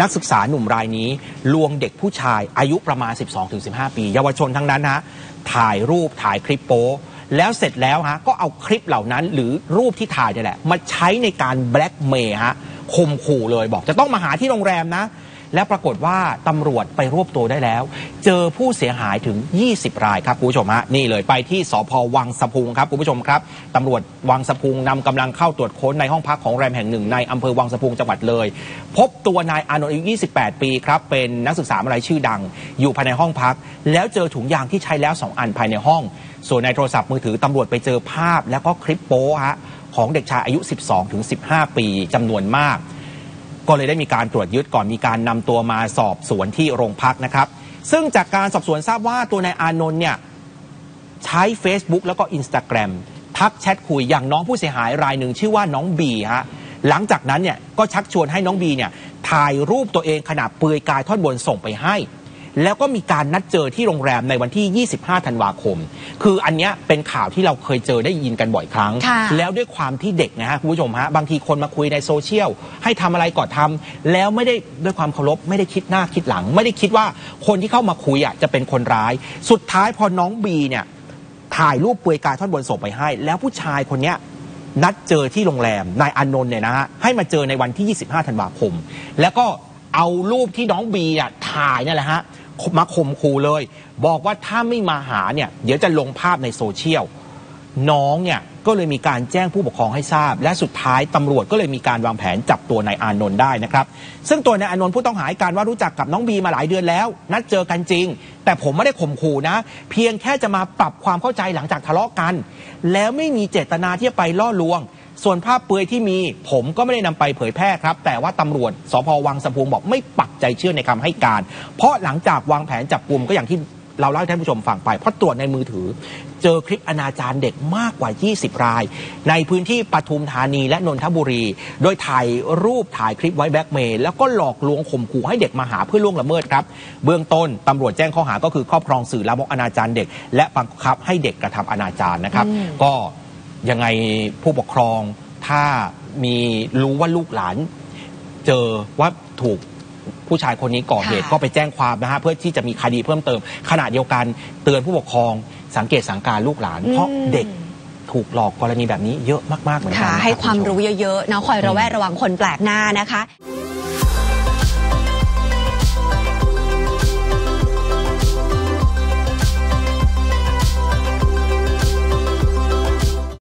นักศึกษาหนุ่มรายนี้ ลวงเด็กผู้ชายอายุประมาณ 12-15 ปี เยาวชนทั้งนั้นฮะถ่ายรูปถ่ายคลิปโป๊แล้วเสร็จแล้วฮะก็เอาคลิปเหล่านั้นหรือรูปที่ถ่ายนี่แหละ มาใช้ในการแบล็กเมย์ฮะข่มขู่เลยบอกจะต้องมาหาที่โรงแรมนะ แล้วปรากฏว่าตำรวจไปรวบตัวได้แล้ว เจอผู้เสียหายถึง 20 รายครับคุณผู้ชมฮะนี่เลยไปที่สพวังสะพุงครับคุณผู้ชมครับตำรวจวังสะพุงนำกำลังเข้าตรวจค้นในห้องพักของแรมแห่งหนึ่งในอำเภอวังสะพุงจังหวัดเลย พบตัวนายอานนท์อายุ 28 ปีครับเป็นนักศึกษามหาลัยชื่อดัง อยู่ภายในห้องพัก แล้วเจอถุงยางที่ใช้แล้ว 2 อันภายในห้อง ส่วนในโทรศัพท์มือถือตำรวจไปเจอภาพ แล้วก็คลิปโป๊ฮะของเด็กชายอายุ 12-15 ปีจำนวนมาก ก็เลยได้มีการตรวจยึดก่อนมีการนำตัวมาสอบสวนที่โรงพักนะครับ ซึ่งจากการสอบสวนทราบว่าตัวนายอานนท์เนี่ยใช้ Facebook แล้วก็ Instagram ทักแชทคุยอย่างน้องผู้เสียหายรายหนึ่งชื่อว่าน้องบีฮะหลังจากนั้นเนี่ยก็ชักชวนให้น้องบีเนี่ยถ่ายรูปตัวเองขณะเปลือยกายท่อนบนส่งไปให้ แล้วก็มีการนัดเจอที่โรงแรมในวันที่ 25 ธันวาคม คืออันเนี้ยเป็นข่าวที่เราเคยเจอได้ยินกันบ่อยครั้ง ค่ะ แล้วด้วยความที่เด็กนะฮะคุณผู้ชมฮะบางทีคนมาคุยในโซเชียล ให้ทำอะไรก็ทำแล้วไม่ได้ด้วยความเคารพไม่ได้คิดหน้าคิดหลัง ไม่ได้คิดว่าคนที่เข้ามาคุยอะจะเป็นคนร้าย สุดท้ายพอน้องบีเนี่ย ถ่ายรูปเปลือยกายท่อนบนส่งไปให้ แล้วผู้ชายคนเนี้ยนัดเจอที่โรงแรมนายอานนท์เนี่ยนะฮะให้มาเจอในวันที่ 25 ธันวาคม แล้วก็เอารูปที่น้องบีอะถ่ายนั่นแหละฮะ มาข่มขู่เลย บอกว่าถ้าไม่มาหาเนี่ยเดี๋ยวจะลงภาพในโซเชียลน้องเนี่ยก็เลยมีการแจ้งผู้ปกครองให้ทราบ และสุดท้ายตำรวจก็เลยมีการวางแผนจับตัวนายอานนท์ได้นะครับ ซึ่งตัวนายอานนท์ผู้ต้องหาการว่ารู้จักกับน้องบีมาหลายเดือนแล้ว นัดเจอกันจริง แต่ผมไม่ได้ข่มขู่นะ เพียงแค่จะมาปรับความเข้าใจหลังจากทะเลาะกัน แล้วไม่มีเจตนาที่จะไปล่อลวง ส่วนภาพเปลือยที่มีผมก็ไม่ได้นำไปเผยแพร่ครับ แต่ว่าตำรวจสพวังสะพุงบอกไม่ปักใจเชื่อในคำให้การ เพราะหลังจากวางแผนจับกลุ่มก็อย่างที่เราเล่าให้ท่านผู้ชมฟังไป เพราะตรวจในมือถือ เจอคลิปอนาจารเด็กมากกว่า 20 ราย ในพื้นที่ปทุมธานีและนนทบุรี โดยถ่ายรูปถ่ายคลิปไว้แบล็กเมย์แล้วก็หลอกลวงข่มขู่ให้เด็กมาหาเพื่อล่วงละเมิดครับ เบื้องต้นตำรวจแจ้งข้อหาก็คือครอบครองสื่อละมกอนาจารเด็ก และบังคับให้เด็กกระทำอนาจารนะครับ ก็ ยังไงผู้ปกครองถ้ามีรู้ว่าลูกหลาน เจอว่าถูกผู้ชายคนนี้ก่อเหตุค่ะก็ไปแจ้งความนะฮะเพื่อที่จะมีคดีเพิ่มเติม ขณะเดียวกันเตือนผู้ปกครองสังเกตสังการลูกหลาน เพราะเด็กถูกหลอกกรณีแบบนี้เยอะมากๆเหมือนกัค่ะนนะให้รับความณผู้ชรู้เยอะๆนะคอยระแวดระวังคนแปลกหน้านะคะ